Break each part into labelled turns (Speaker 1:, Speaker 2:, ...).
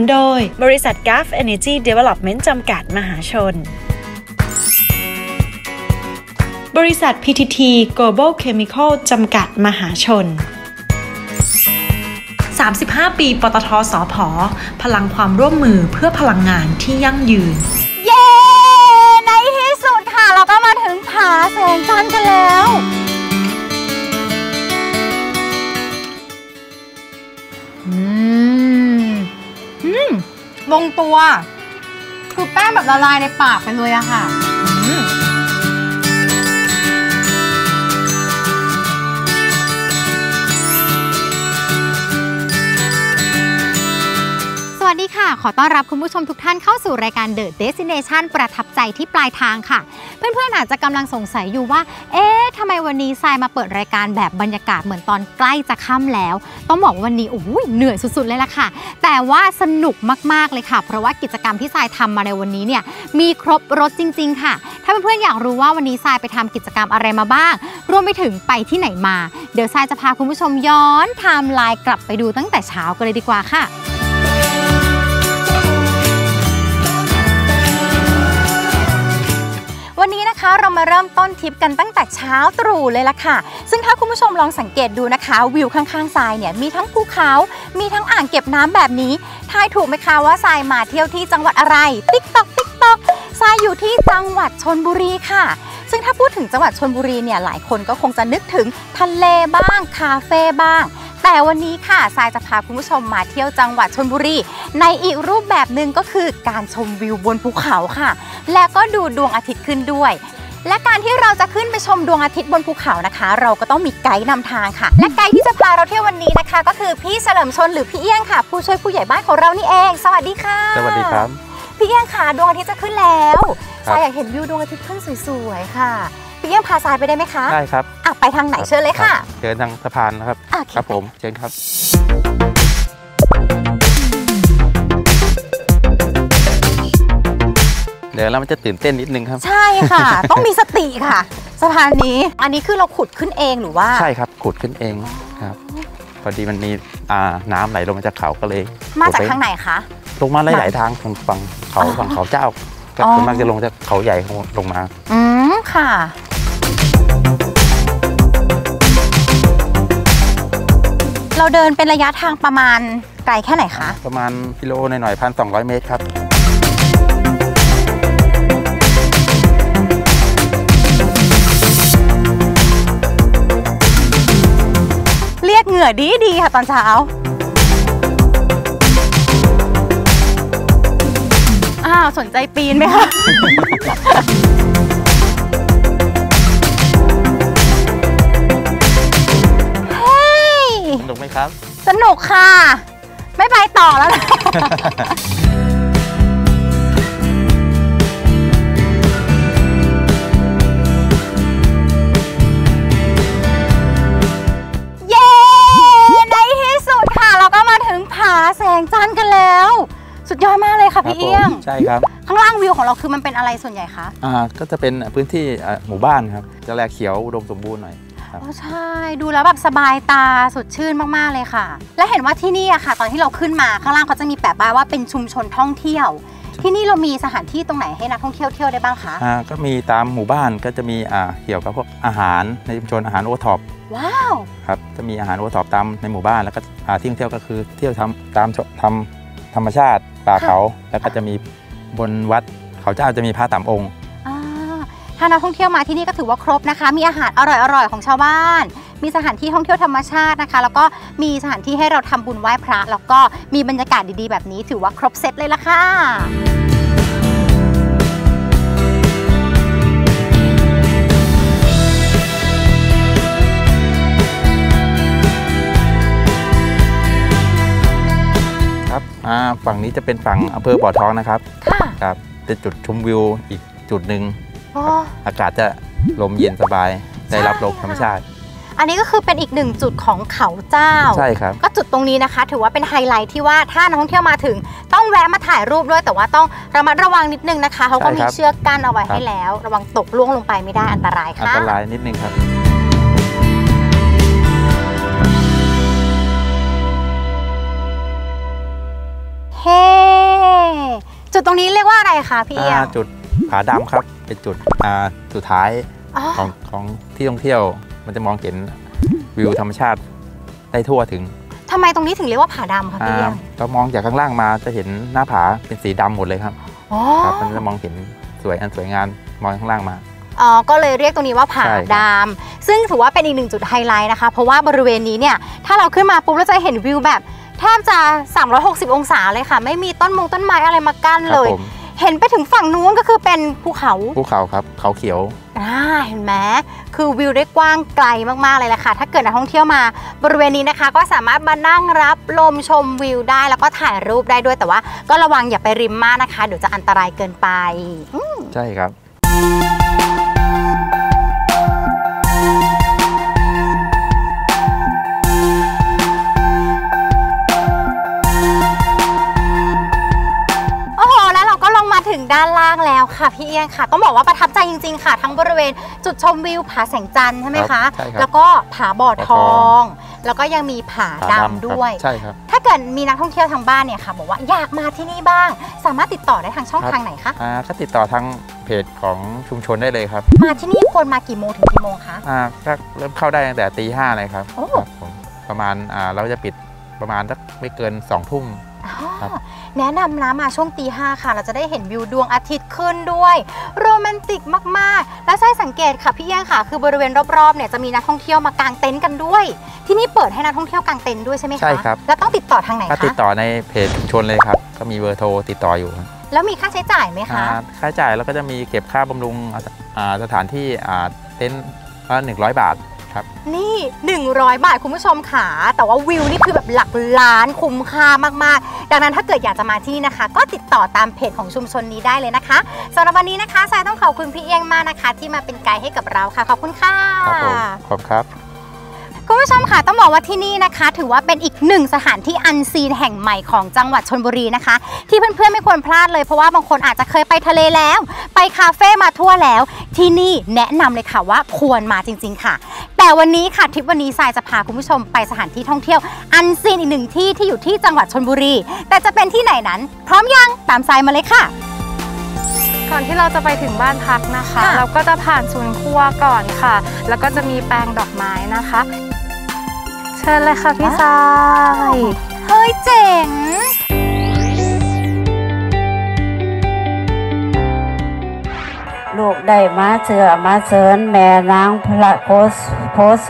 Speaker 1: สนับสนุนโดย
Speaker 2: บริษัท g a f Energy Development จำกัดมหาชน
Speaker 1: บริษัท PTT Global Chemical จำกัดมหาชน 35 ปี ปตทสอพอพลังความร่วมมือเพื่อพลังงานที่ยั่งยืน
Speaker 3: เย้ ในที่สุดค่ะ เราก็มาถึงผาแสงจันทร์กันแล้ว ลงตัวคือแป้งแบบละลายในปากไปเลยอะค่ะ วัสดีค่ะ ขอต้อนรับคุณผู้ชมทุกท่านเข้าสู่รายการ The Destination ประทับใจที่ปลายทางค่ะ เพื่อนๆอาจจะกำลังสงสัยอยู่ว่า เอ๊ะทำไมวันนี้ทรายมาเปิดรายการแบบบรรยากาศเหมือนตอนใกล้จะค่ำแล้ว ต้องบอกว่าวันนี้โอ้ยเหนื่อยสุดๆเลยล่ะค่ะ แต่ว่าสนุกมากๆเลยค่ะ เพราะว่ากิจกรรมที่ทรายทำมาในวันนี้เนี่ยมีครบรถจริง ๆ ค่ะ ถ้าเพื่อนๆอยากรู้ว่าวันนี้ทรายไปทำกิจกรรมอะไรมาบ้าง รวมไปถึงไปที่ไหนมา เดี๋ยวทรายจะพาคุณผู้ชมย้อนไทม์ไลน์กลับไปดูตั้งแต่เช้ากันเลยดีกว่าค่ะ วันนี้นะคะเรามาเริ่มต้นทริปกันตั้งแต่เช้าตรู่เลยละค่ะ ซึ่งถ้าคุณผู้ชมลองสังเกตดูนะคะ วิวข้างๆทรายเนี่ยมีทั้งภูเขา มีทั้งอ่างเก็บน้ำแบบนี้ทายถูกไหมคะว่าทรายมาเที่ยวที่จังหวัดอะไร tick tock tick tock ทรายอยู่ที่จังหวัดชลบุรีค่ะ ซึ่งถ้าพูดถึงจังหวัดชลบุรีเนี่ยหลายคนก็คงจะนึกถึงทะเลบ้าง คาเฟ่บ้าง แต่วันนี้ค่ะทรายจะพาคุณผู้ชมมาเที่ยวจังหวัดชลบุรี ในอีกรูปแบบหนึ่งก็คือการชมวิวบนภูเขาค่ะ และก็ดูดวงอาทิตย์ขึ้นด้วยและการที่เราจะขึ้นไปชมดวงอาทิตย์บนภูเขานะคะ เราก็ต้องมีไกด์นำทางค่ะ และไกด์ที่จะพาเราเที่ยววันนี้นะคะ ก็คือพี่เฉลิมชนหรือพี่เอี้ยงค่ะ ผู้ช่วยผู้ใหญ่บ้านของเรานี่เอง สวัสดีค่ะ
Speaker 4: สวัสดีครับ
Speaker 3: พี่เอี้ยงค่ะดวงอาทิตย์จะขึ้นแล้ว
Speaker 4: ครับ
Speaker 3: ทรายอยากเห็นวิวดวงอาทิตย์ขึ้นสวยๆค่ะพี่เอี้ยงพาทรายไปได้ไหมคะ
Speaker 4: ได้ครับ
Speaker 3: อะไปทางไหนเชิญเลยค่ะ
Speaker 4: รับเชิญทางสะพานนะครับ
Speaker 3: โอเค
Speaker 4: ครับผมเชิญครับเดี๋ยวแล้วมันจะตื่นเต้นนิดนึงครับ
Speaker 3: ใช่ค่ะ ต้องมีสติค่ะสะพานนี้อันนี้คือเราขุดขึ้นเองหรือว่า
Speaker 4: ใช่ครับขุดขึ้นเองครับพอดีมันมีอ่าน้ำไหลลงมาจากเขาก็เลย
Speaker 3: มาจาก
Speaker 4: ขุดไป
Speaker 3: ทางไหนคะ
Speaker 4: ลงมาหลายๆทางฝั่งฝั่งเขา
Speaker 3: อ๋อ
Speaker 4: ฝั่งเขาเจ้า ก็
Speaker 3: อ๋อ
Speaker 4: ส่วนมากจะลงจากเขาใหญ่ลงมา
Speaker 3: อืมค่ะ เราเดินเป็นระยะทางประมาณไกลแค่ไหนคะ
Speaker 4: ประมาณกิโลหน่อยๆพันสองร้อยเมตรครับ
Speaker 3: เรียกเหงื่อดีดีๆค่ะตอนเช้าาวสนใจปีนไหมคะเฮ้ย
Speaker 4: สนุกไหมครับ
Speaker 3: สนุกค่ะ ไม่ไปต่อแล้วนะเย้ในที่สุดค่ะเราก็มาถึงผาแสงจันทร์กันแล้วสุด ยอดมากเลยค่ะ
Speaker 4: ครับ
Speaker 3: พี่
Speaker 4: ผ
Speaker 3: เอี้ย
Speaker 4: ม
Speaker 3: ง
Speaker 4: ใช่ครับ
Speaker 3: ข้างล่างวิวของเราคือมันเป็นอะไรส่วนใหญ่คะ
Speaker 4: อ่าก็จะเป็นพื้นที่อ่าหมู่บ้านครับจะแลเขียวอุดมสมบูรณ์หน่อยครับ
Speaker 3: อ๋อใช่ ดูแล้วแบบสบายตาสดชื่นมากๆเลยค่ะ และเห็นว่าที่นี่อะค่ะ ตอนที่เราขึ้นมาข้างล่างเขาจะมีแปะป้ายว่าเป็นชุมชนท่องเที่ยว ที่นี่เรามีสถานที่ตรงไหนให้นักท่องเที่ยวเที่ยวได้บ้างคะ
Speaker 4: อ่าก็มีตามหมู่บ้านก็จะมีอ่าเกี่ยวกับพวกอาหารในชุมชนอาหารโอท็อป
Speaker 3: ว้าว
Speaker 4: ครับจะมีอาหารโอท็อปตามในหมู่บ้านแล้วก็อ่าที่ท่องเที่ยวก็คือเที่ยวทำตามชทำธรรมชาติ ป่าเขา แล้วก็จะมีบนวัดเขาเจ้าจะมีพระตามองค์
Speaker 3: อ่าถ้านักท่องเที่ยวมาที่นี่ก็ถือว่าครบนะคะ มีอาหารอร่อยๆของชาวบ้าน มีสถานที่ท่องเที่ยวธรรมชาตินะคะ แล้วก็มีสถานที่ให้เราทำบุญไหว้พระ แล้วก็มีบรรยากาศดีๆแบบนี้ถือว่าครบเซตเลยละค่ะ
Speaker 4: อ่าฝั่งนี้จะเป็นฝั่งอำเภอบ่อทองนะครับ
Speaker 3: ค่ะ
Speaker 4: ครับเป็นจุดชมวิวอีกจุดหนึ่ง
Speaker 3: โอ้
Speaker 4: อากาศจะลมเย็นสบายได้รับลมธรรมชาติ
Speaker 3: อันนี้ก็คือเป็นอีกหนึ่งจุดของเขาเจ้า
Speaker 4: ใช่ครับ
Speaker 3: ก็จุดตรงนี้นะคะ ถือว่าเป็นไฮไลท์ที่ว่าถ้านักท่องเที่ยวมาถึง ต้องแวะมาถ่ายรูปด้วย แต่ว่าต้องระมัดระวังนิดนึงนะคะเขาก็
Speaker 4: ใช่
Speaker 3: มี
Speaker 4: ครับ
Speaker 3: เชือกกั้นเอาไว้
Speaker 4: ครับ
Speaker 3: ให้แล้ว ระวังตกล่วงลงไปไม่ได้อันตราย
Speaker 4: อัน
Speaker 3: ค่ะ
Speaker 4: ตรายนิดนึงครับ
Speaker 3: วจุดตรงนี้เรียกว่าอะไรคะพี่เอีย
Speaker 4: อ่างจุดผาดำครับ เป็นจุดอ่าสุดท้าย
Speaker 3: อ๋อ
Speaker 4: ของของที่ท่องเที่ยว มันจะมองเห็นวิวธรรมชาติได้ทั่วถึง
Speaker 3: ทำไมตรงนี้ถึงเรียกว่าผาดำคะพี่เอียง
Speaker 4: อ่าเรามองจากข้างล่างมาจะเห็นหน้าผาเป็นสีดำหมดเลยครับ
Speaker 3: อ๋อ
Speaker 4: ครับมันจะมองเห็นสวยอันสวยงามมองข้างล่างมา
Speaker 3: อ๋อก็เลยเรียกตรงนี้ว่าผา
Speaker 4: ใช่ครับ
Speaker 3: ดำซึ่งถือว่าเป็นอีกหนึ่งจุดไฮไลท์นะคะ เพราะว่าบริเวณนี้เนี่ย ถ้าเราขึ้นมาปุ๊บเราจะเห็นวิวแบบ แทบจะ 360 องศาเลยค่ะ ไม่มีต้นมงต้นไม้อะไรมากั้น
Speaker 4: ครั
Speaker 3: เล
Speaker 4: บ
Speaker 3: ย
Speaker 4: ผม
Speaker 3: เห็นไปถึงฝั่งนู้นก็คือเป็นภูเขา
Speaker 4: ภูเขาครับเขาเขียว
Speaker 3: อ่าเห็นไหมคือวิวได้กว้างไกลมากๆเลยแหละค่ะ ถ้าเกิดนักท่องเที่ยวมาบริเวณนี้นะคะ ก็สามารถมานั่งรับลมชมวิวได้แล้วก็ถ่ายรูปได้ด้วยแต่ว่า ก็ระวังอย่าไปริมมากนะคะ เดี๋ยวจะอันตรายเกินไปอืม
Speaker 4: ใช่ครับ
Speaker 3: ด้านล่างแล้วค่ะพี่เอียงค่ะ ต้องบอกว่าประทับใจจริง ๆ ค่ะ ทั้งบริเวณจุดชมวิวผาแสงจันทร์ใช่ไหม
Speaker 4: ครั
Speaker 3: คะ
Speaker 4: บใช่ครับ
Speaker 3: แล้วก็ผาบ่อท
Speaker 4: บ่อท
Speaker 3: อ
Speaker 4: องง
Speaker 3: แล้วก็ยังมีผา
Speaker 4: ผา
Speaker 3: ดำ
Speaker 4: ครับ
Speaker 3: ด้วย
Speaker 4: ใช่ครับ
Speaker 3: ถ้าเกิดมีนักท่องเที่ยวทางบ้านเนี่ยค่ะบอกว่าอยากมาที่นี่บ้าง สามารถติดต่อได้ทางช่อง
Speaker 4: ครับ
Speaker 3: ทางไหนคะ
Speaker 4: อ่าก็ติดต่อทางเพจของชุมชนได้เลยครับ
Speaker 3: มาที่นี่ควรมากี่โมงถึงกี่โมงคะ
Speaker 4: อ่าก็เริ่มเข้าได้ตั้งแต่ตีห้าเลยครับ
Speaker 3: โอ้
Speaker 4: ครับผมประมาณอ่าเราจะปิดประมาณสักไม่เกิน2องทุ่ม
Speaker 3: อ๋อ
Speaker 4: ครับ
Speaker 3: แนะนำนะมาช่วงตีห้าค่ะ เราจะได้เห็นวิวดวงอาทิตย์ขึ้นด้วย โรแมนติกมากๆ และใช่สังเกตค่ะพี่แย่งค่ะ คือบริเวณรอบๆเนี่ยจะมีนักท่องเที่ยวมากางเต็นท์กันด้วย ที่นี่เปิดให้นักท่องเที่ยวกางเต็นท์ด้วยใช่ไหมคะ
Speaker 4: ใช่ครับ
Speaker 3: แล้วต้องติดต่อทางไหน
Speaker 4: ก็ติด
Speaker 3: คะ
Speaker 4: ต่อในเพจชุมชนเลยครับก็มีเบอร์โทรติดต่ออยู่ครับ
Speaker 3: แล้วมีค่าใช้จ่ายไหมคะ
Speaker 4: อ่าค่าใช้จ่ายเราก็จะมีเก็บค่าบำรุงอ่าสถานที่อ่าเต็นท์ละหนึ่งร้อยบาท ครับ
Speaker 3: นี่ 100 บาทคุณผู้ชมค่ะ แต่ว่าวิวนี่คือแบบหลักล้านคุ้มค่ามากๆ ดังนั้นถ้าเกิดอยากจะมาที่นี่นะคะ ก็ติดต่อตามเพจของชุมชนนี้ได้เลยนะคะสำหรับวันนี้นะคะสายต้องขอบคุณพี่เอียงมากนะคะ ที่มาเป็นไกด์ให้กับเราค่ะ ขอบคุณค่ะ
Speaker 4: ครับผมขอบคุณครับ
Speaker 3: คุณผู้ชมค่ะต้องบอกว่าที่นี่นะคะ ถือว่าเป็นอีกหนึ่งสถานที่อันซีนแห่งใหม่ของจังหวัดชนบุรีนะคะ ที่เพื่อนๆไม่ควรพลาดเลยเพราะว่าบางคนอาจจะเคยไปทะเลแล้ว ไปคาเฟ่มาทั่วแล้ว ที่นี่แนะนำเลยค่ะว่าควรมาจริง ๆ ค่ะ แต่วันนี้ค่ะทริปวันนี้ทรายจะพาคุณผู้ชมไปสถานที่ท่องเที่ยว อันซีนอีกหนึ่งที่ที่อยู่ที่จังหวัดชนบุรี แต่จะเป็นที่ไหนนั้น พร้อมยังตามทรายมาเลยค่ะ
Speaker 5: ก่อนที่เราจะไปถึงบ้านพักนะคะ
Speaker 3: ค่ะ
Speaker 5: เราก็จะผ่านศูนย์ครัวก่อนค่ะ แล้วก็จะมีแปลงดอกไม้นะคะ เชิญเลยค่ะพี่ทราย
Speaker 3: เฮ้ยเจ๋ง
Speaker 6: ลูกได้มาเสือมาเสริญแม่นางพระโพสโพโส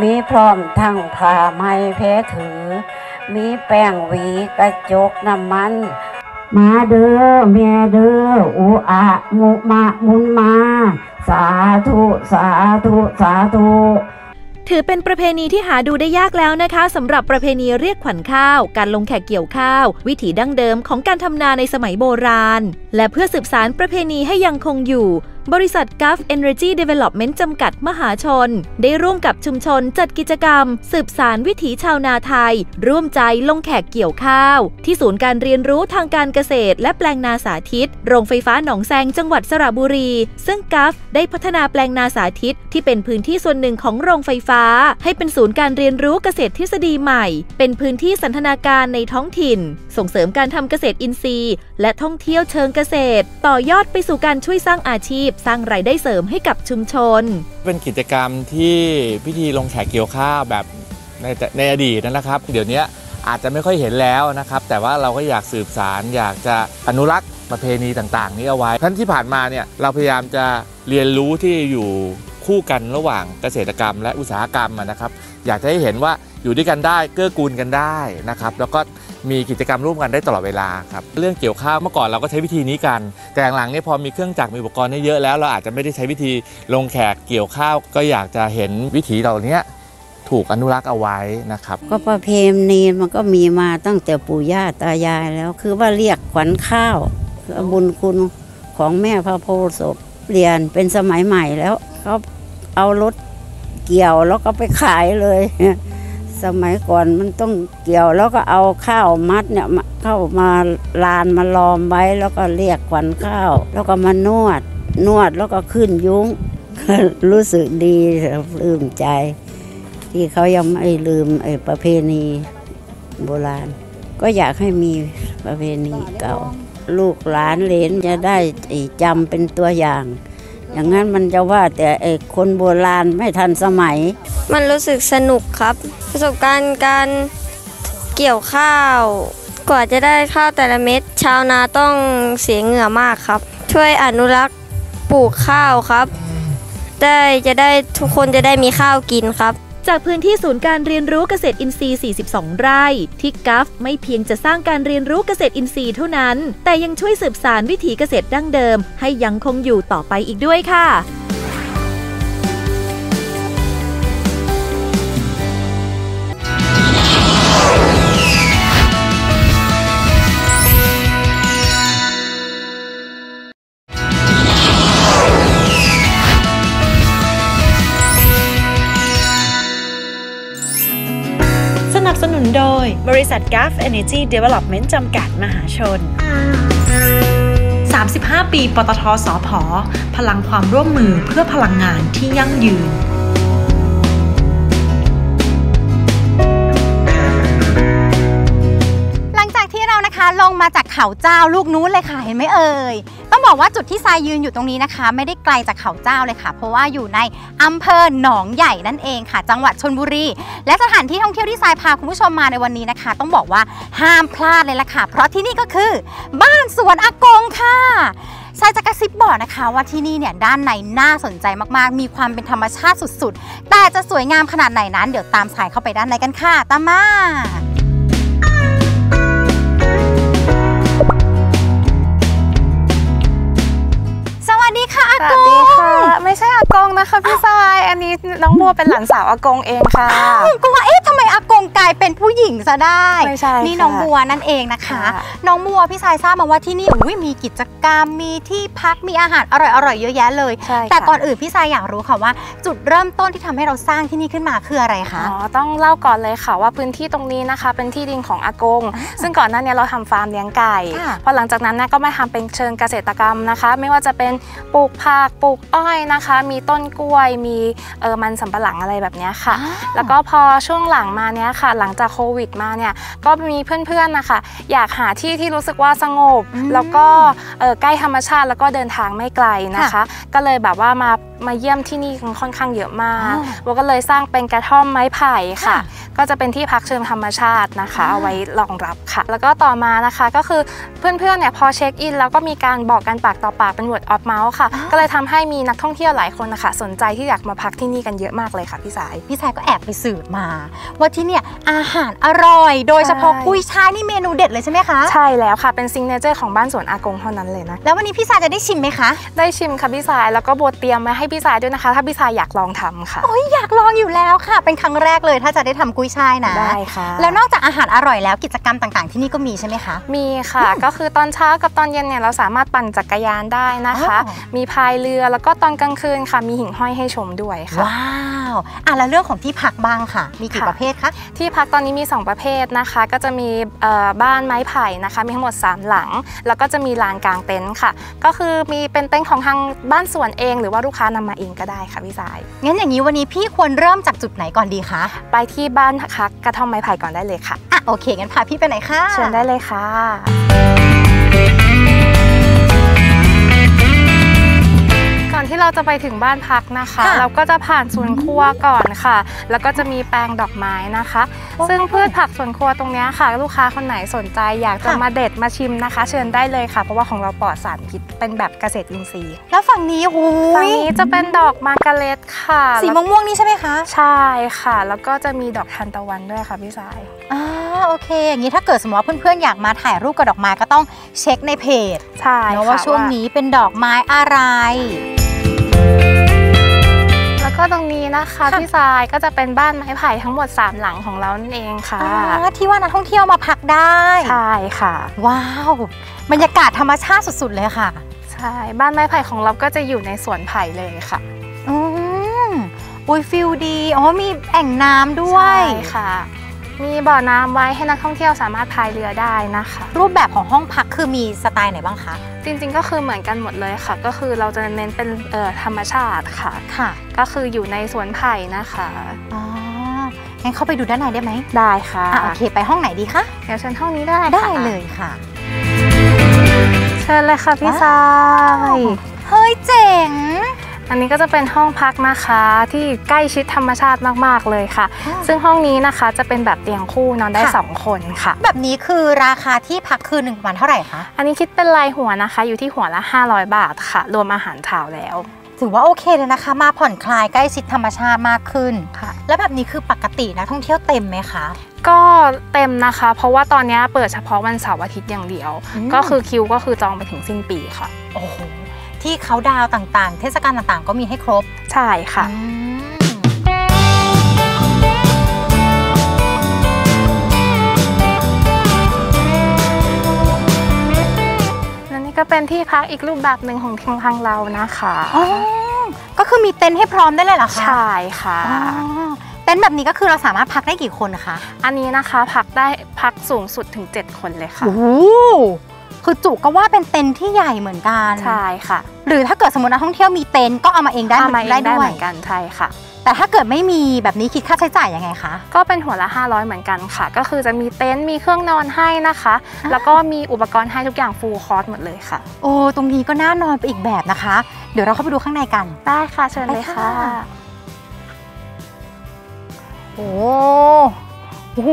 Speaker 6: มีพร้อมทั้งผ้าไหมเพถือ มีแป้งหวีกระจกน้ำมัน มาเด้อแม่เด้ออุอะมุมามุนมา สาธุ สาธุ สาธุ
Speaker 7: ถือเป็นประเพณีที่หาดูได้ยากแล้วนะคะสำหรับประเพณีเรียกขวัญข้าว การลงแขกเกี่ยวข้าว วิถีดั้งเดิมของการทำนาในสมัยโบราณ และเพื่อสืบสารประเพณีให้ยังคงอยู่ บริษัท Gulf Energy Development จำกัดมหาชน ได้ร่วมกับชุมชนจัดกิจกรรม สืบสารวิถีชาวนาไทย ร่วมใจลงแขกเกี่ยวข้าว ที่ศูนย์การเรียนรู้ทางการเกษตร และแปลงนาสาธิต โรงไฟฟ้าหนองแซงจังหวัดสระบุรี ซึ่ง Gulf ได้พัฒนาแปลงนาสาธิต ที่เป็นพื้นที่ส่วนหนึ่งของโรงไฟฟ้า ให้เป็นศูนย์การเรียนรู้เกษตรทฤษฎีใหม่ เป็นพื้นที่สันทนาการในท้องถิ่น ส่งเสริมการทำเกษตรอินทรีย์ และท่องเที่ยวเชิงเกษตร ต่อยอดไปสู่การช่วยสร้างอาชีพสร้างรายได้เสริมให้กับชุมชน
Speaker 8: เป็นกิจกรรมที่พิธีลงแขกเกี่ยวข้าวแบบในในอดีตนั่นแหละครับ เดี๋ยวนี้อาจจะไม่ค่อยเห็นแล้วนะครับ แต่ว่าเราก็อยากสืบสารอยากจะอนุรักษ์ประเพณีต่างๆ นี้เอาไว้ท่านที่ผ่านมาเนี่ยเราพยายามจะเรียนรู้ที่อยู่คู่กันระหว่างเกษตรกรรมและอุตสาหกรรมนะครับ อยากจะให้เห็นว่าอยู่ด้วยกันได้เกื้อกูลกันได้นะครับแล้วก็มีกิจกรรมร่วมกันได้ตลอดเวลาครับเรื่องเกี่ยวข้าวเมื่อก่อนเราก็ใช้วิธีนี้กัน แต่หลังๆนี่พอมีเครื่องจักรมีอุปกรณ์เยอะแล้ว เราอาจจะไม่ได้ใช้วิธีลงแขกเกี่ยวข้าว ก็อยากจะเห็นวิถีเหล่านี้ถูกอนุรักษ์เอาไว้นะครับ
Speaker 6: ก็ประเพณีมันก็มีมาตั้งแต่ปู่ย่าตายายแล้ว คือว่าเรียกขวัญข้าวบุญคุณของแม่พระโพธิ์ศพเปลี่ยนเป็นสมัยใหม่แล้วเขาเอารถ เกี่ยวแล้วก็ไปขายเลย สมัยก่อนมันต้องเกี่ยวแล้วก็เอาข้าวมัดเนี่ยเข้ามาลานมาล้อมไว้แล้วก็เรียกขวัญข้าว แล้วก็มานวดนวดแล้วก็ขึ้นยุ้งรู้สึกดีปลื้มใจ ที่เขายังไม่ลืมไอ้ประเพณีโบราณ ก็อยากให้มีประเพณีเก่า ลูกหลานเหลนจะได้จำเป็นตัวอย่าง อย่างนั้นมันจะว่าแต่ไอ้คนโบราณไม่ทันสมัย
Speaker 9: มันรู้สึกสนุกครับ ประสบการณ์การเกี่ยวข้าว กว่าจะได้ข้าวแต่ละเม็ด ชาวนาต้องเสียเหงื่อมากครับ ช่วยอนุรักษ์ปลูกข้าวครับ ได้จะได้ทุกคนจะได้มีข้าวกินครับ
Speaker 7: จากพื้นที่ศูนย์การเรียนรู้เกษตรอินทรีย์ 42 ไร่ ที่กัฟไม่เพียงจะสร้างการเรียนรู้เกษตรอินทรีย์เท่านั้น แต่ยังช่วยสืบสานวิถีเกษตรดั้งเดิม ให้ยังคงอยู่ต่อไปอีกด้วยค่ะ
Speaker 2: ษัท Gulf Energy Development จำกัดมหาชน
Speaker 1: 35 ปี ปตทสพพลังความร่วมมือเพื่อพลังงานที่ยั่งยืน
Speaker 3: งมาจากเขาเจ้าลูกนู้นเลยค่ะเห็นไหมเอ่ยต้องบอกว่าจุดที่ทรายยืนอยู่ตรงนี้นะคะ ไม่ได้ไกลจากเขาเจ้าเลยค่ะ เพราะว่าอยู่ในอำเภอหนองใหญ่นั่นเองค่ะ จังหวัดชนบุรี และสถานที่ท่องเที่ยวที่ทรายพาคุณผู้ชมมาในวันนี้นะคะ ต้องบอกว่าห้ามพลาดเลยล่ะค่ะ เพราะที่นี่ก็คือ บ้านสวนอากงค่ะทรายจะกระซิบบอกนะคะว่าที่นี่เนี่ยด้านในน่าสนใจมากๆ มีความเป็นธรรมชาติสุดๆ แต่จะสวยงามขนาดไหนนั้น เดี๋ยวตามสายเข้าไปด้านในกันค่ะ ตามมา สดีค่ะอา
Speaker 5: ส
Speaker 3: ก
Speaker 5: วัส
Speaker 3: ง
Speaker 5: ดีค่ะ ไม่ใช่ อากงนะคะพี่ทราย อันนี้น้องบัวเป็นหลานสาวอากงเองค่ะ
Speaker 3: ก็ว่าเอ๊ะทำไมอากงกลายเป็นผู้หญิงซะได้
Speaker 5: ไม่ใช่
Speaker 3: นี่น้องบัวนั่นเองนะคะ
Speaker 5: คะ
Speaker 3: น้องบัวพี่สายทราบมาว่าที่นี่อุ้ยมีกิจกรรมมีที่พักมีอาหารอร่อยๆเยอะแยะเลย แต่ก่อนอื่นพี่สายอยากรู้ค่ะว่า จุดเริ่มต้นที่ทำให้เราสร้างที่นี่ขึ้นมาคืออะไรคะ
Speaker 5: อ๋อต้องเล่าก่อนเลยค่ะว่าพื้นที่ตรงนี้นะคะ เป็นที่ดินของอากง ซึ่งก่อนหน้านี้เราทำฟาร์มเลี้ยงไก่พอหลังจากนั้นก็มาทำเป็นเชิงเกษตรกรรมนะคะ ไม่ว่าจะเป็นปลูกผักปลูกอ้อยนะคะมีต้นกล้วย มีเออมันสำปะหลังอะไรแบบเนี้ยค่ะ แล้วก็พอช่วงหลังมาเนี้ยค่ะ หลังจากโควิดมาเนี่ยก็มีเพื่อนๆนะคะอยากหาที่ที่รู้สึกว่าสงบ
Speaker 3: อืม
Speaker 5: แล้วก็เออใกล้ธรรมชาติแล้วก็เดินทางไม่ไกลนะคะ ก็เลยแบบว่ามา มาเยี่ยมที่นี่กันค่อนข้างเยอะมาก
Speaker 3: อ๋อ
Speaker 5: โบก็เลยสร้างเป็นกระท่อมไม้ไผ่ค่ะ
Speaker 3: ค่ะ
Speaker 5: ก็จะเป็นที่พักเชิงธรรมชาตินะคะ
Speaker 3: อ่า
Speaker 5: เอาไว้รองรับค่ะ แล้วก็ต่อมานะคะก็คือเพื่อนๆเนี่ยพอเช็คอินแล้วก็มีการบอกกันปากต่อปากเป็น word of mouth ค่ะ ก็เลยทำให้มีนักท่องเที่ยวหลายคนนะคะสนใจที่อยากมาพักที่นี่กันเยอะมากเลยค่ะพี่สาย
Speaker 3: พี่สายก็แอบไปสืบมา ว่าที่เนี่ยอาหารอร่อย โดยเฉพาะ
Speaker 5: ใช่
Speaker 3: กุ้ยช่ายนี่เมนูเด็ดเลยใช่ไหมคะ
Speaker 5: ใช่แล้วค่ะเป็นซิงเนเจอร์ของบ้านสวนอากงเท่านั้นเลยนะ
Speaker 3: แล้ววันนี้พี่สายจะได้ชิมไหมคะ
Speaker 5: ได้ชิมค่ะพี่สายแล้วก็โบเตรียมไว้ให้พี่สายด้วยนะคะ ถ้าพี่สายอยากลองทำค่ะ
Speaker 3: โอ้ยอยากลองอยู่แล้วค่ะ เป็นครั้งแรกเลยถ้าจะได้ทำกุ้ยช่ายนะ
Speaker 5: ได้ค่ะ
Speaker 3: แล้วนอกจากอาหารอร่อยแล้วกิจกรรมต่างๆ ที่นี่ก็มีใช่ไหมคะ
Speaker 5: มีค่ะ ก็คือตอนเช้ากับตอนเย็นเนี่ยเราสามารถปั่นจักรยานได้นะคะ
Speaker 3: อ๋อ
Speaker 5: มีพายเรือแล้วก็ตอนกลางคืนค่ะ มีหิ่งห้อยให้ชมด้วยค่ะ
Speaker 3: ว้าวอะแล้วเรื่องของที่พักบ้างค่ะ มีกี่
Speaker 5: ค่ะ
Speaker 3: ประเภทคะ
Speaker 5: ที่พักตอนนี้มี 2 ประเภทนะคะ ก็จะมีเอ่อบ้านไม้ไผ่นะคะ มีทั้งหมด 3 หลัง แล้วก็จะมีลานกลางเต็นท์ค่ะ ก็คือมีเป็นเต็นท์ของทางบ้านสวนเอง หรือว่าลูกค้านำมาเองก็ได้ค่ะพี่สาย
Speaker 3: งั้นอย่างนี้วันนี้พี่ควรเริ่มจากจุดไหนก่อนดีคะ
Speaker 5: ไปที่บ้านพักกระท่อมไม้ไผ่ก่อนได้เลยค่ะ
Speaker 3: อะโอเคงั้นพาพี่ไปไหนคะ
Speaker 5: เชิญได้เลยค่ะ ที่เราจะไปถึงบ้านพักนะคะ
Speaker 3: ค่ะ
Speaker 5: เราก็จะผ่านสวนครัวก่อนค่ะ แล้วก็จะมีแปลงดอกไม้นะคะซึ่งพืชผักสวนครัวตรงเนี้ยค่ะ ลูกค้าคนไหนสนใจอยากจะ
Speaker 3: ค่ะ
Speaker 5: มาเด็ดมาชิมนะคะ เชิญได้เลยค่ะ เพราะว่าของเราปลอดสารพิษเป็นแบบเกษตรอินทรีย์
Speaker 3: แล้วฝั่งนี้หู
Speaker 5: ฝั่ง
Speaker 3: ย
Speaker 5: นี้จะเป็นดอกมาร์การเร็ตค่ะ
Speaker 3: สี
Speaker 5: แล้ว
Speaker 3: ม่วงๆนี่ใช่ไหมคะ
Speaker 5: ใช่ค่ะ แล้วก็จะมีดอกทานตะวันด้วยค่ะพี่สาย
Speaker 3: อ่าโอเค อย่างนี้ถ้าเกิดสมมติว่าเพื่อนๆอยากมาถ่ายรูปกับดอกไม้ก็ต้องเช็คในเพจ
Speaker 5: ใช่
Speaker 3: เนอะ
Speaker 5: ค่ะ
Speaker 3: ว่าช่วงนี้เป็นดอกไม้อะไร
Speaker 5: แล้ว ก็ตรงนี้นะคะ
Speaker 3: ค่ะ
Speaker 5: พี่สายก็จะเป็นบ้านไม้ไผ่ทั้งหมด 3 หลังของเรานั่นเองค่ะ
Speaker 3: อ๋อที่ว่านักท่องเที่ยวมาพักได้
Speaker 5: ใช่ค่ะ
Speaker 3: ว้าวบรรยากาศธรรมชาติสุดๆเลยค่ะ
Speaker 5: ใช่บ้านไม้ไผ่ของเราก็จะอยู่ในสวนไผ่เลยค่ะ
Speaker 3: อืมอุ้ยฟิลดีอ๋อมีแอ่งน้ำด้วย
Speaker 5: ใช่ค่ะ มีบ่อน้ำไว้ให้นักท่องเที่ยวสามารถพายเรือได้นะคะ
Speaker 3: รูปแบบของห้องพักคือมีสไตล์ไหนบ้างคะ
Speaker 5: จริงๆก็คือเหมือนกันหมดเลยค่ะ ก็คือเราจะเน้นเป็นเอ่อธรรมชาติค่ะ
Speaker 3: ค่ะ
Speaker 5: ก็คืออยู่ในสวนไผ่นะคะ
Speaker 3: อ๋องั้นเข้าไปดูด้านในได้ไหม
Speaker 5: ได้ค่ะ
Speaker 3: อะโอเค ไปห้องไหนดีคะ
Speaker 5: เดี๋ยวเชิญห้องนี้ได้ค่ะ
Speaker 3: ได้เลยค่ะ
Speaker 5: ชิญเลยค่ะพี่ทราย
Speaker 3: เฮ้ยเจ๋ง
Speaker 5: อันนี้ก็จะเป็นห้องพักนะคะที่ใกล้ชิดธรรมชาติมากๆเลยค่ะ ซึ่งห้องนี้นะคะจะเป็นแบบเตียงคู่นอนได้
Speaker 3: ค่ะ
Speaker 5: 2คนค่ะ
Speaker 3: แบบนี้คือราคาที่พักคืนหนึ่งประมาณเท่าไหร่คะ
Speaker 5: อันนี้คิดเป็นรายหัวนะคะ อยู่ที่หัวละ 500 บาทค่ะ รวมอาหารเช้าแล้ว
Speaker 3: ถือว่าโอเคเลยนะคะ มาผ่อนคลายใกล้ชิดธรรมชาติมากขึ้น
Speaker 5: ค่ะ
Speaker 3: แล้วแบบนี้คือปกตินักท่องเที่ยวเต็มไหมคะ
Speaker 5: ก็เต็มนะคะ เพราะว่าตอนนี้เปิดเฉพาะวันเสาร์อาทิตย์อย่างเดียว
Speaker 3: อืม
Speaker 5: ก็คือคิวก็คือจองไปถึงสิ้นปีค่ะ
Speaker 3: โอ้โห ที่เขาดาวน์ต่างๆ เทศกาลต่างๆ ก็มีให้ครบ
Speaker 5: ใช่ค่ะ
Speaker 3: อืม
Speaker 5: และนี่ก็เป็นที่พักอีกรูปแบบหนึ่งของทางทางเรานะค
Speaker 3: อ๋อก็คือมีเต็นท์ให้พร้อมได้เลยเหรอคะ
Speaker 5: ใช่ค่ะ
Speaker 3: อ๋อเต็นท์แบบนี้ก็คือเราสามารถพักได้กี่คนคะ
Speaker 5: อันนี้นะคะพักได้พักสูงสุดถึง 7 คนเลยค่ะ
Speaker 3: โอ้โห คือจุก็ว่าเป็นเต็นท์ที่ใหญ่เหมือนกัน
Speaker 5: ใช่ค่ะ
Speaker 3: หรือถ้าเกิดสมมตินักท่องเที่ยวมีเต็นท์ก็เอามาเองได้
Speaker 5: เอามาเองได้
Speaker 3: ด้วยเห
Speaker 5: มือนกันใช่ค่ะ
Speaker 3: แต่ถ้าเกิดไม่มีแบบนี้คิดค่าใช้จ่ายยังไงคะ
Speaker 5: ก็เป็นหัวละ 500 เหมือนกันค่ะ ก็คือจะมีเต็นท์มีเครื่องนอนให้นะคะ แล้วก็มีอุปกรณ์ให้ทุกอย่าง full course หมดเลยค่ะ
Speaker 3: โอ้ตรงนี้ก็น่านอนไปอีกแบบนะคะ เดี๋ยวเราเข้าไปดูข้างในกัน
Speaker 5: ได้ค่ะเชิญเลยค่ะ
Speaker 3: ไปค่ะโอ้โห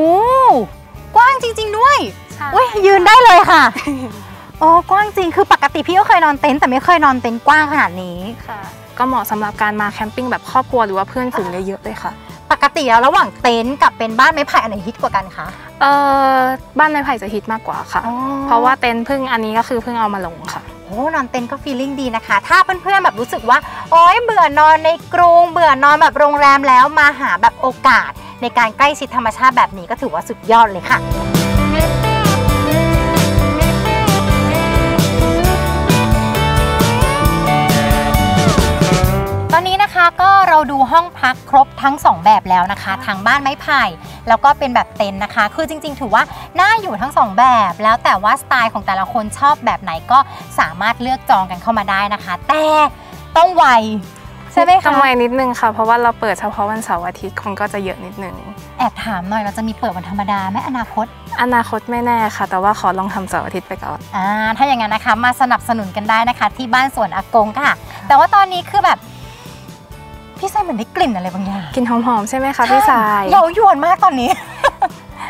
Speaker 3: กว้างจริง ๆ ด้วย
Speaker 5: ใช่
Speaker 3: อุ้ยยืนได้เลยค่ะ โอ้กว้างจริงคือปกติพี่ก็เคยนอนเต็นท์แต่ไม่เคยนอนเต็นท์กว้างขนาดนี้
Speaker 5: ค่ะ ก็เหมาะสำหรับการมาแคมปิ้งแบบครอบครัวหรือว่าเพื่อนฝูงเยอะๆเลยค่ะ
Speaker 3: ปกติแล้วระหว่างเต็นท์กับเป็นบ้านไม้ไผ่อันไหนฮิตกว่ากันคะ
Speaker 5: เอ่อบ้านไม้ไผ่จะฮิตมากกว่าค่ะ
Speaker 3: อ๋อ
Speaker 5: เพราะว่าเต็นท์เพึ่งอันนี้ก็คือเพิ่งเอามาลงค่ะ
Speaker 3: โอ้นอนเต็นท์ก็ฟีลลิ่งดีนะคะ ถ้าเพื่อนๆแบบรู้สึกว่าโอ๊ยเบื่อนอนในกรุง เบื่อนอนแบบโรงแรมแล้วมาหาแบบโอกาส ในการใกล้ชิดธรรมชาติแบบนี้ก็ถือว่าสุดยอดเลยค่ะ ก็เราดูห้องพักครบทั้ง 2 แบบแล้วนะคะ ทางบ้านไม้ไผ่แล้วก็เป็นแบบเต็นท์นะคะ คือจริง ๆ ถือว่าน่าอยู่ทั้ง 2 แบบ แล้วแต่ว่าสไตล์ของแต่ละคนชอบแบบไหนก็สามารถเลือกจองกันเข้ามาได้นะคะ แต่ต้องไวใช่ไหม
Speaker 5: ต้อ
Speaker 3: คะ
Speaker 5: งไวนิดนึงค่ะ เพราะว่าเราเปิดเฉพาะวันเสาร์อาทิตย์คนก็จะเยอะนิดนึง
Speaker 3: แอบถามหน่อยเราจะมีเปิดวันธรรมดาไหมอนาคต
Speaker 5: อนาคตไม่แน่ค่ะ แต่ว่าขอลองทำเสาร์อาทิตย์ไปก่อน
Speaker 3: อ่าถ้าอย่างนั้นนะคะ มาสนับสนุนกันได้นะคะ ที่บ้านสวนอากงค่ะ แต่ว่าตอนนี้คือแบบ พี่สายเหมือนได้กลิ่นอะไรบางอย่าง
Speaker 5: กินหอมๆใช่ไหมคะพี่สาย
Speaker 3: เยาวยวนมากตอนนี้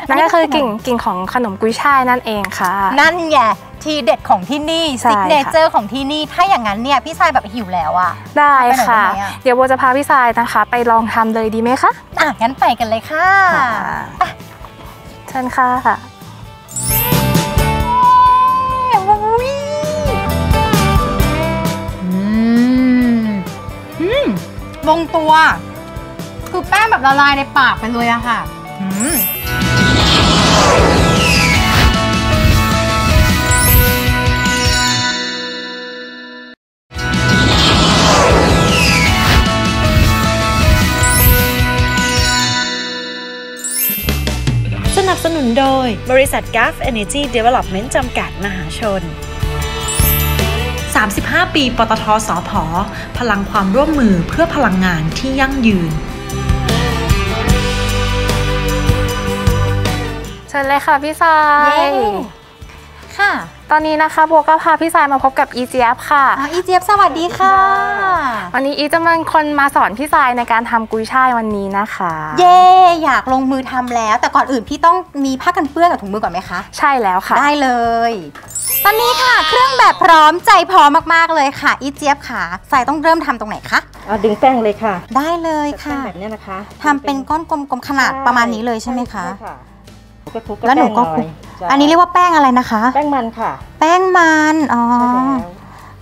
Speaker 5: นั่นก็คือกลิ่นกลิ่นของขนมกุ้ยช่ายนั่นเองค่ะ
Speaker 3: นั่นไงทีเด็ดของที่นี่
Speaker 5: ใช่
Speaker 3: ซิก
Speaker 5: ค่ะ
Speaker 3: เนเจอร์ของที่นี่ ถ้าอย่างนั้นเนี่ยพี่สายแบบหิวแล้วอะ
Speaker 5: ได้
Speaker 3: ไปไหน
Speaker 5: ค่ะ
Speaker 3: ได้ไหมอะ
Speaker 5: เดี๋ยวโบจะพาพี่สายนะคะ ไปลองทำเลยดีไหมคะ
Speaker 3: อะงั้นไปกันเลยค่ะ
Speaker 5: เชิญค่ะ
Speaker 3: ลงตัว คือแป้งแบบละลายในปากไปเลยอะค่ะอืม
Speaker 2: สนับสนุนโดย บริษัท g a f Energy Development จำกัดมหาชน
Speaker 1: 35 ปี ปตทสพพลังความร่วมมือเพื่อพลังงานที่ยั่งยืน
Speaker 5: เชิญเลยค่ะพี่สา
Speaker 3: เย้
Speaker 5: ย
Speaker 3: ค่ะ
Speaker 5: ตอนนี้นะคะโบก็พาพี่สายมาพบกับ e g f ค่ะ
Speaker 3: อะอีเจี๊ยบสวัสดีค่ะ
Speaker 5: วันนี้อีจะเป็นคนมาสอนพี่สายในการทำกุ้ยช่ายวันนี้นะคะ
Speaker 3: เย่อยากลงมือทำแล้ว แต่ก่อนอื่นพี่ต้องมีผ้ากันเปื้อนกับถุงมือก่อนไหมคะ
Speaker 5: ใช่แล้วค่ะ
Speaker 3: ได้เลย ตอนนี้ค่ะ เครื่องแบบพร้อมใจพร้อมมากๆเลยค่ะ อีเจี๊ยบค่ะสายต้องเริ่มทำตรงไหนคะ
Speaker 6: เอาดึงแป้งเลยค่ะ
Speaker 3: ได้เลย
Speaker 6: แป้ง
Speaker 3: ค่ะ
Speaker 6: แบบเนี้ยนะคะ
Speaker 3: ทำเป็นก้อนกลมๆขนาดประมาณนี้เลยใช่ไหมคะ
Speaker 6: ใช่หนูก็ทุบบ
Speaker 3: แล้วหนูก็
Speaker 6: ป้ง
Speaker 3: คลุก
Speaker 6: ใช่
Speaker 3: อันนี้เรียกว่าแป้งอะไรนะคะ
Speaker 6: แป้งมันค่ะ
Speaker 3: แป้งมันอ๋อ
Speaker 6: ใช่แล้ว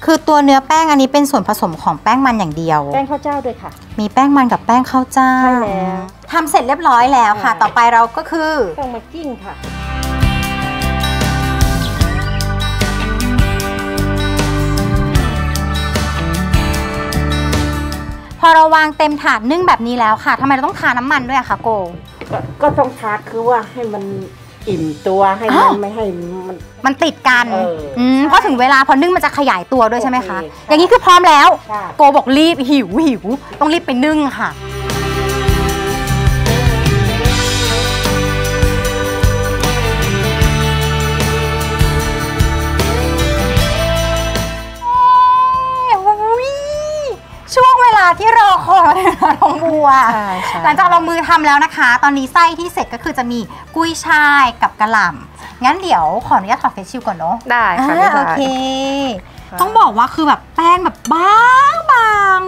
Speaker 3: คือตัวเนื้อแป้งอันนี้เป็นส่วนผสมของแป้งมันอย่างเดียว
Speaker 6: แป้งข้าวเจ้าด้วยค่ะ
Speaker 3: มีแป้งมันกับแป้งข้าวเจ้า
Speaker 6: ใช่แล้ว
Speaker 3: ทำเสร็จเรียบร้อยแล้วค่ะ
Speaker 6: ค่ะ
Speaker 3: ต่อไปเราก็คือ
Speaker 6: ต้องมากิ้งค่ะ
Speaker 3: อเราวางเต็มถาดนึ่งแบบนี้แล้วค่ะทำไมเราต้องทาน้ำมันด้วยอะคะโก
Speaker 6: ก็ก็ต้องทาคือว่าให้มันอิ่มตัวให้
Speaker 3: อ้า
Speaker 6: มั
Speaker 3: ว
Speaker 6: นไม่ให้มัน
Speaker 3: มันติดกัน
Speaker 6: เอออื
Speaker 3: มเพราะถึงเวลาพอนึ่งมันจะขยายตัวด้วยใช่ไหมคะ
Speaker 6: โอเคใช่
Speaker 3: อย่างนี้คือพร้อมแล้ว
Speaker 6: ค่ะ
Speaker 3: โกบอกรีบหิวหิว ต้องรีบไปนึ่งค่ะ ที่รอคอยมาถึงน้องบัว
Speaker 5: ใช่ค่ะ
Speaker 3: หลังจากลงมือทำแล้วนะคะ ตอนนี้ไส้ที่เสร็จก็คือจะมีกุ้ยช่ายกับกระหล่ำงั้นเดี๋ยวขออนุญาตถอดเฟซชิลก่อนเนาะ
Speaker 5: ได้ค่ะ
Speaker 3: อ่า
Speaker 5: พี่
Speaker 3: โอ
Speaker 5: สาย
Speaker 3: เค ต้องบอกว่าคือแบบแป้งแบบบางบาง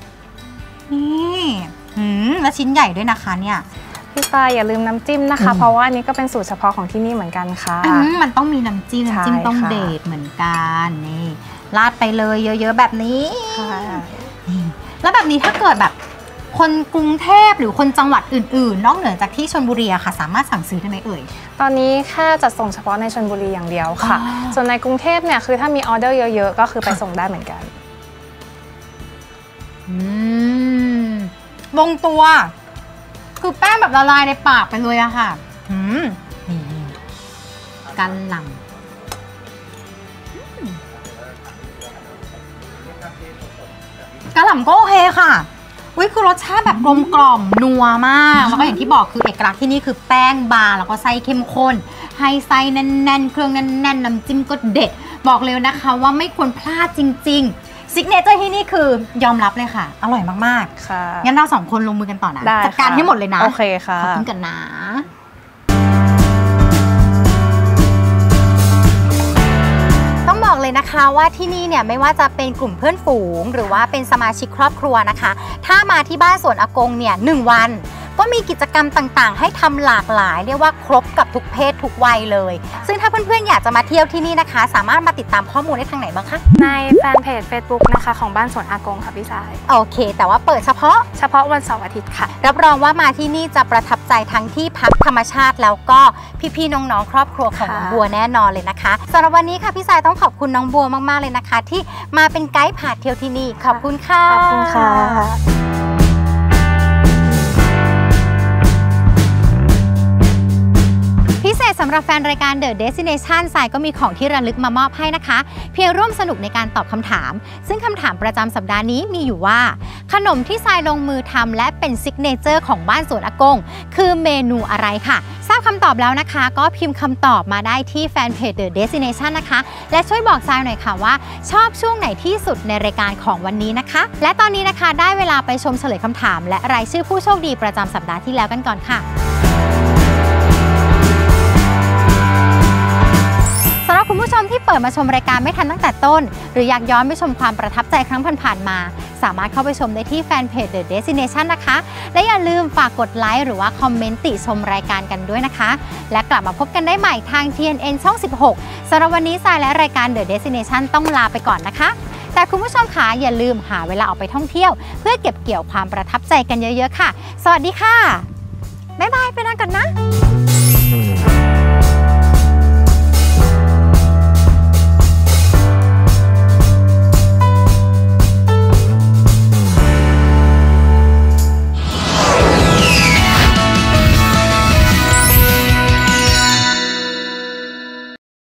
Speaker 3: ๆนี่หืมแล้วชิ้นใหญ่ด้วยนะคะเนี่ย
Speaker 5: พี่สายอย่าลืมน้ำจิ้มนะคะ
Speaker 3: อืม
Speaker 5: เพราะว่าอันนี้ก็เป็นสูตรเฉพาะของที่นี่เหมือนกันค่ะ
Speaker 3: อืมมันต้องมีน้ำจิ้ม
Speaker 5: ใช่
Speaker 3: น้ำจิ้มต้อง
Speaker 5: ค่ะ
Speaker 3: เดทเหมือนกันนี่ราดไปเลยเยอะ ๆ แบบนี้
Speaker 5: ค่ะ
Speaker 3: นี่ แล้วแบบนี้ถ้าเกิดแบบคนกรุงเทพหรือคนจังหวัดอื่น ๆ นอกเหนือจากที่ชนบุรีอะค่ะ สามารถสั่งซื้อได้ไหมเอ่ย
Speaker 5: ตอนนี้แค่จัดส่งเฉพาะในชลบุรีอย่างเดียวค่ะ
Speaker 3: อ๋อ
Speaker 5: ส่วนในกรุงเทพเนี่ยคือถ้ามีออเดอร์เยอะ ๆ ก็คือไปส่งได้เหมือนกัน
Speaker 3: อืมลงตัว คือแป้งแบบละลายในปากไปเลยอะค่ะ อืมนี่กันหลัง กะหล่ำก็โอเคค่ะอุ้ยคือรสชาติแบบกลมกล่อมนัวมาก แล้วก็อย่างที่บอกคือเอกลักษณ์ที่นี่คือแป้งบางแล้วก็ไส้เข้มข้น ให้ไส้แน่นๆ เครื่องแน่นๆ น้ำจิ้มก็เด็ด บอกเลยนะคะว่าไม่ควรพลาดจริงๆ signature ที่นี่คือยอมรับเลยค่ะ อร่อยมาก
Speaker 5: ค่ะ
Speaker 3: ๆงั้นเราสองคนลงมือกันต่อนะ
Speaker 5: ได้
Speaker 3: จัดการ
Speaker 5: ค่ะ
Speaker 3: ให้หมดเลยนะ
Speaker 5: โอเคค่ะ
Speaker 3: ขอบคุณกันนะ นะคะว่าที่นี่เนี่ยไม่ว่าจะเป็นกลุ่มเพื่อนฝูง หรือว่าเป็นสมาชิกครอบครัวนะคะ ถ้ามาที่บ้านสวนอากงเนี่ยหนึ่งวัน ก็มีกิจกรรมต่างๆ ให้ทำหลากหลาย เรียกว่าครบกับทุกเพศทุกวัยเลย ซึ่งถ้าเพื่อนๆอยากจะมาเที่ยวที่นี่นะคะ สามารถมาติดตามข้อมูลได้ทางไหนบ้างคะ
Speaker 5: ในแฟนเพจ Facebook นะคะของบ้านสวนอากงค่ะพี่สาย
Speaker 3: โอเค แต่ว่าเปิดเฉพาะ
Speaker 5: เฉพาะวันเสาร์อาทิตย์ค่ะ
Speaker 3: รับรองว่ามาที่นี่จะประทับใจทั้งที่พักธรรมชาติแล้วก็พี่ๆน้องๆ ครอบครัวของ
Speaker 5: ค่ะ
Speaker 3: น้องบัวแน่นอนเลยนะคะสำหรับวันนี้ค่ะพี่ทรายต้องขอบคุณน้องบัวมากๆเลยนะคะ ที่มาเป็นไกด์พาเที่ยวที่นี่ขอบคุณค่ะ
Speaker 5: ขอบคุณค่ะ
Speaker 3: เศษสำหรับแฟนรายการ The Destination ทรายก็มีของที่ระลึกมามอบให้นะคะ เพียงร่วมสนุกในการตอบคำถาม ซึ่งคำถามประจำสัปดาห์นี้มีอยู่ว่า ขนมที่ทรายลงมือทำและเป็น signature ของบ้านสวนอากง คือเมนูอะไรค่ะ ทราบคำตอบแล้วนะคะ ก็พิมพ์คำตอบมาได้ที่แฟนเพจ The Destination นะคะ และช่วยบอกทรายหน่อยค่ะว่า ชอบช่วงไหนที่สุดในรายการของวันนี้นะคะ และตอนนี้นะคะได้เวลาไปชมเฉลยคำถาม และรายชื่อผู้โชคดีประจำสัปดาห์ที่แล้วกันก่อนค่ะ สำหรับคุณผู้ชมที่เปิดมาชมรายการไม่ทันตั้งแต่ต้น หรืออยากย้อนไปชมความประทับใจครั้งผ่านๆมา สามารถเข้าไปชมได้ที่แฟนเพจ The Destination นะคะ และอย่าลืมฝากกดไลค์หรือว่าคอมเมนต์ติชมรายการกันด้วยนะคะ และกลับมาพบกันได้ใหม่ทาง TNN ช่อง 16สำหรับวันนี้สายและรายการ The Destination ต้องลาไปก่อนนะคะ แต่คุณผู้ชมคะอย่าลืมหาเวลาออกไปท่องเที่ยว เพื่อเก็บเกี่ยวความประทับใจกันเยอะ ๆ ค่ะ สวัสดีค่ะบ๊ายบายไปนอนก่อนนะ